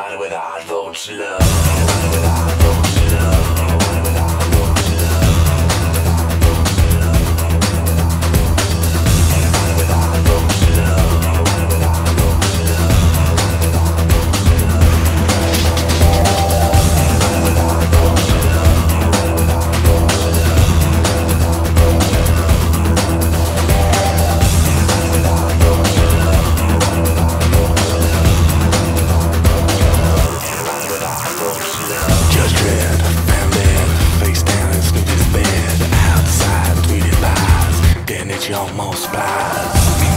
Anybody with a heart votes love. your multipliers.